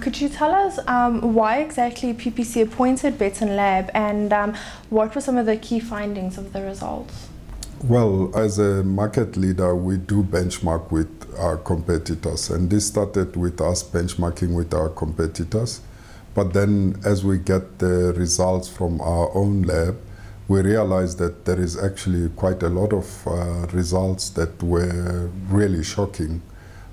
Could you tell us um, why exactly PPC appointed Beton Lab and um, what were some of the key findings of the results? Well, as a market leader, we do benchmark with our competitors, and this started with us benchmarking with our competitors. But then, as we get the results from our own lab, we realized that there is actually quite a lot of uh, results that were really shocking,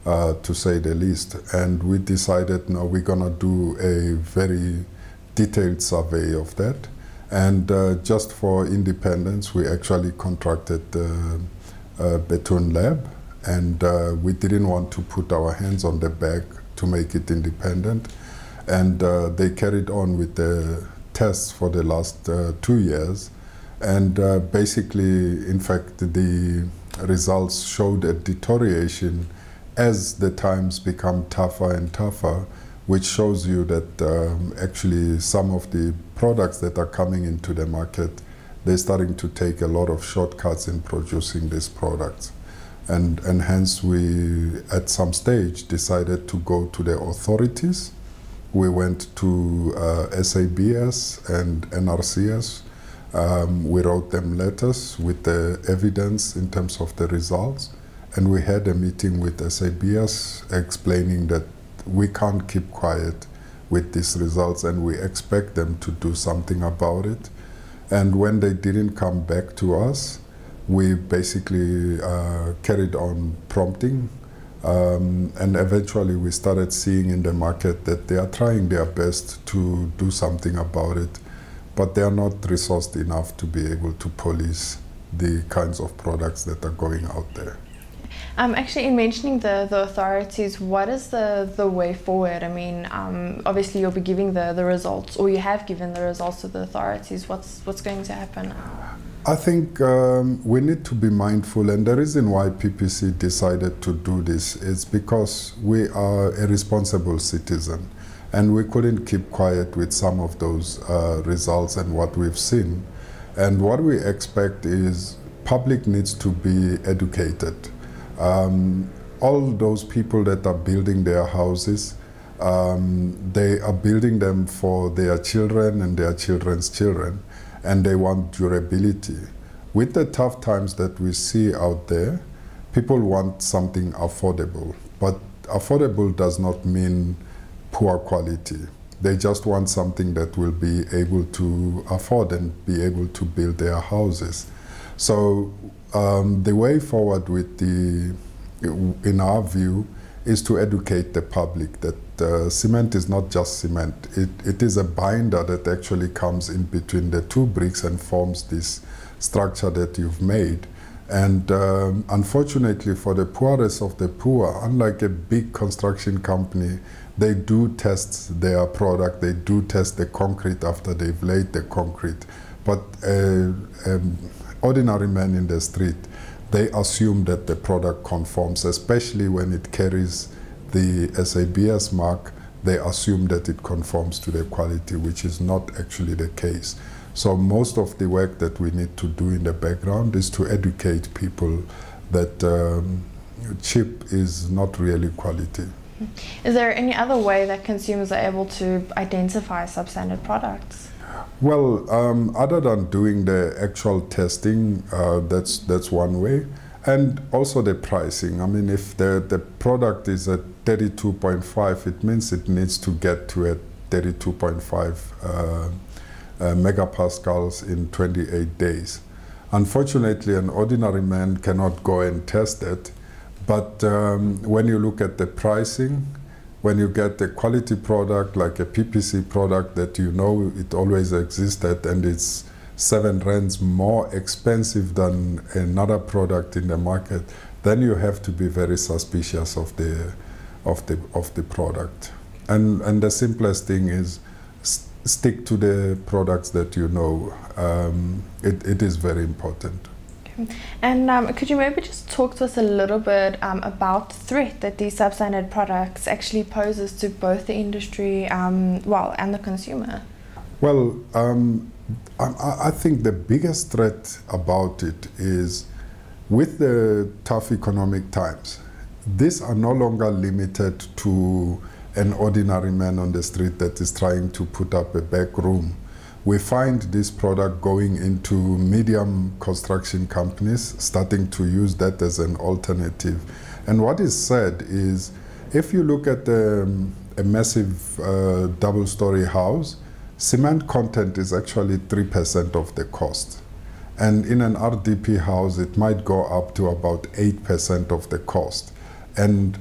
uh, to say the least. And we decided, no, we're going to do a very detailed survey of that. And uh, just for independence, we actually contracted the uh, Beton Lab, and uh, we didn't want to put our hands on the bag to make it independent. And uh, they carried on with the tests for the last two years and uh, basically, in fact, the results showed a deterioration as the times become tougher and tougher, which shows you that um, actually some of the products that are coming into the market, they're starting to take a lot of shortcuts in producing these products. And, and hence we, at some stage, decided to go to the authorities. We went to uh, SABS and NRCS, um, we wrote them letters with the evidence in terms of the results. And we had a meeting with SABS explaining that we can't keep quiet with these results and we expect them to do something about it. And when they didn't come back to us, we basically uh, carried on prompting. Um, and eventually we started seeing in the market that they are trying their best to do something about it but they are not resourced enough to be able to police the kinds of products that are going out there. Um, actually, in mentioning the, the authorities, what is the, the way forward? I mean, um, obviously you'll be giving the, the results, or you have given the results to the authorities. What's, what's going to happen? I think um, we need to be mindful, and the reason why PPC decided to do this is because we are a responsible citizen. And we couldn't keep quiet with some of those uh, results and what we've seen. And what we expect is public needs to be educated. Um, all those people that are building their houses, um, they are building them for their children and their children's children, and they want durability. With the tough times that we see out there, people want something affordable. But affordable does not mean poor quality. They just want something that will be able to afford and be able to build their houses. So um, the way forward with the, in our view, is to educate the public that uh, cement is not just cement. It, it is a binder that actually comes in between the two bricks and forms this structure that you've made. And um, unfortunately for the poorest of the poor, unlike a big construction company they do test their product, they do test the concrete after they've laid the concrete. But uh, um, ordinary men in the street, they assume that the product conforms, especially when it carries the SABS mark, they assume that it conforms to the quality, which is not actually the case. So most of the work that we need to do in the background is to educate people that um, cheap is not really quality. Is there any other way that consumers are able to identify substandard products? Well, um, other than doing the actual testing, uh, that's that's one way, and also the pricing. I mean, if the the product is at 32.5, it means it needs to get to a 32.5 uh, uh, megapascals in 28 days. Unfortunately, an ordinary man cannot go and test it but um, when you look at the pricing, when you get a quality product like a PPC product that you know it always existed and it's seven rands more expensive than another product in the market, then you have to be very suspicious of the of the of the product. And and the simplest thing is st stick to the products that you know. Um, it, it is very important. And um, could you maybe just talk to us a little bit um, about the threat that these substandard products actually poses to both the industry, um, well, and the consumer? Well, um, I, I think the biggest threat about it is with the tough economic times, these are no longer limited to an ordinary man on the street that is trying to put up a back room. We find this product going into medium construction companies, starting to use that as an alternative. And what is said is if you look at um, a massive uh, double story house, cement content is actually 3% of the cost. And in an RDP house, it might go up to about 8% of the cost. And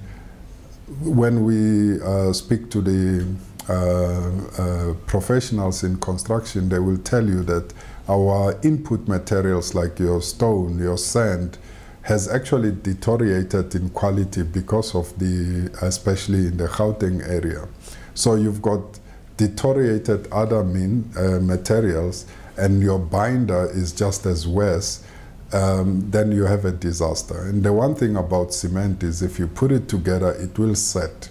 when we uh, speak to the uh, professionals in construction, they will tell you that our input materials like your stone, your sand, has actually deteriorated in quality because of the, especially in the Gauteng area. So you've got deteriorated other uh, materials and your binder is just as worse, um, then you have a disaster. And the one thing about cement is if you put it together, it will set.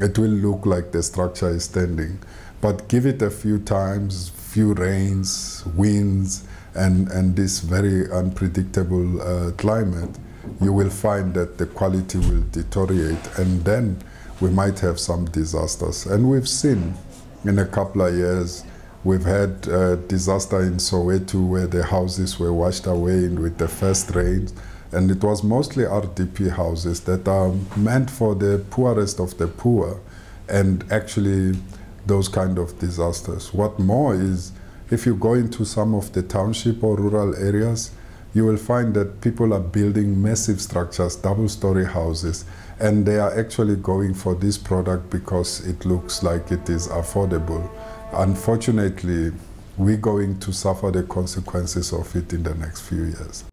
It will look like the structure is standing. But give it a few times, few rains, winds, and, and this very unpredictable uh, climate, you will find that the quality will deteriorate and then we might have some disasters. And we've seen in a couple of years, we've had a disaster in Soweto where the houses were washed away with the first rains. And it was mostly RDP houses that are meant for the poorest of the poor and actually those kind of disasters. What more is if you go into some of the township or rural areas, you will find that people are building massive structures, double story houses, and they are actually going for this product because it looks like it is affordable. Unfortunately, we're going to suffer the consequences of it in the next few years.